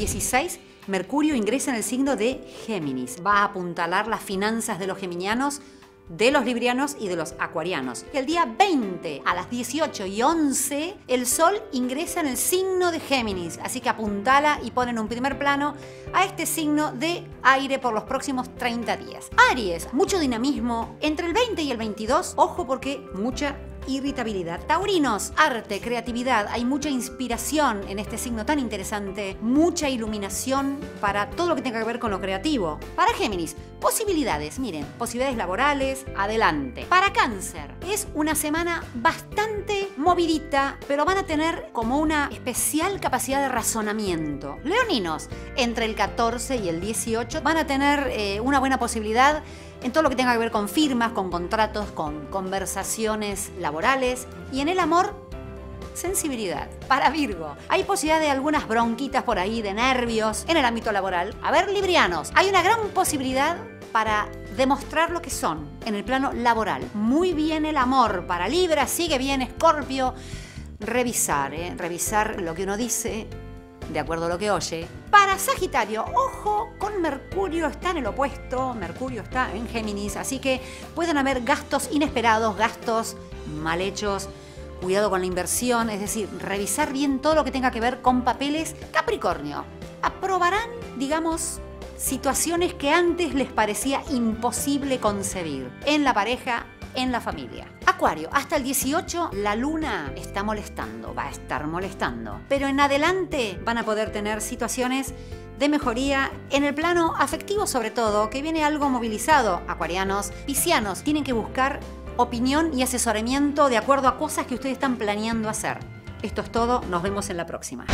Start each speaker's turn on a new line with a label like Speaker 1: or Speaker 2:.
Speaker 1: 16, Mercurio ingresa en el signo de Géminis. Va a apuntalar las finanzas de los geminianos de los librianos y de los acuarianos. El día 20 a las 18 y 11 el Sol ingresa en el signo de Géminis, así que apuntala y pon en un primer plano a este signo de aire por los próximos 30 días. Aries, mucho dinamismo. Entre el 20 y el 22, ojo porque mucha irritabilidad. Taurinos, arte, creatividad, hay mucha inspiración en este signo tan interesante, mucha iluminación para todo lo que tenga que ver con lo creativo. Para Géminis, posibilidades, miren, posibilidades laborales, adelante. Para Cáncer, es una semana bastante movidita, pero van a tener como una especial capacidad de razonamiento. Leoninos, entre el 14 y el 18 van a tener eh, una buena posibilidad en todo lo que tenga que ver con firmas, con contratos, con conversaciones laborales y en el amor, sensibilidad. Para Virgo, hay posibilidad de algunas bronquitas por ahí, de nervios en el ámbito laboral. A ver, Librianos, hay una gran posibilidad para demostrar lo que son en el plano laboral. Muy bien el amor para Libra, sigue bien Escorpio. Revisar, ¿eh? revisar lo que uno dice, de acuerdo a lo que oye. Para Sagitario, ojo con Mercurio, está en el opuesto, Mercurio está en Géminis, así que pueden haber gastos inesperados, gastos mal hechos. Cuidado con la inversión, es decir, revisar bien todo lo que tenga que ver con papeles. Capricornio, aprobarán, digamos, situaciones que antes les parecía imposible concebir en la pareja, en la familia. Acuario, hasta el 18 la luna está molestando, va a estar molestando. Pero en adelante van a poder tener situaciones de mejoría en el plano afectivo sobre todo, que viene algo movilizado. Acuarianos, piscianos, tienen que buscar opinión y asesoramiento de acuerdo a cosas que ustedes están planeando hacer. Esto es todo, nos vemos en la próxima.